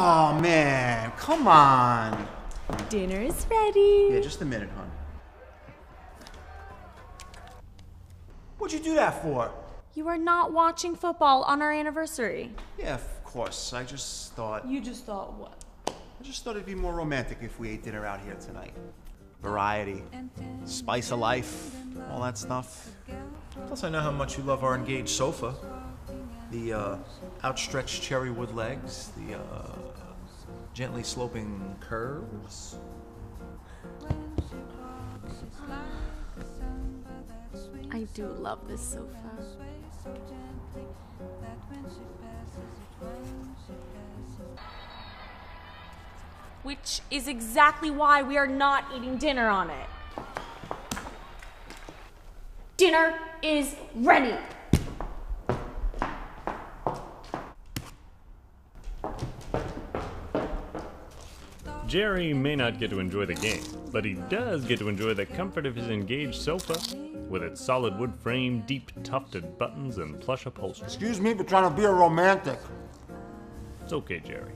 Oh man, come on. Dinner is ready. Yeah, just a minute, hon. What'd you do that for? You are not watching football on our anniversary. Yeah, of course. I just thought. You just thought what? I just thought it'd be more romantic if we ate dinner out here tonight. Variety, spice of life, all that stuff. Plus, I know how much you love our Engage sofa. The uh, outstretched cherry wood legs, the uh, gently sloping curves. I do love this sofa. Which is exactly why we are not eating dinner on it. Dinner is ready. Jerry may not get to enjoy the game, but he does get to enjoy the comfort of his Engage sofa, with its solid wood frame, deep tufted buttons, and plush upholstery. Excuse me for trying to be a romantic. It's okay, Jerry.